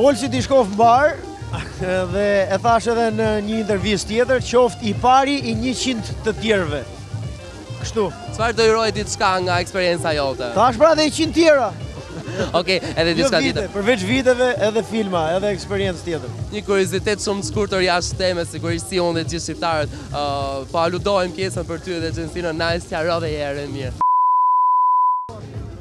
Olsi t'i shkojë mbarë dhe e thashë edhe në një intervistë tjetër, qoftë i pari i njëqind të tjerëve. Kështu. Çfarë t'i uroj diçka nga eksperienca jote? Thashë pra dhe njëqind tjera. Oke, edhe diçka di. Përveç viteve edhe filma, edhe eksperiencë tjetër. Një kuriozitet shumë të shkurtër jashtë teme, sikurse edhe si unë dhe gjithë shqiptarët, po aludojmë pjesën për ty dhe gjënësina, na e sja rove e e mirë.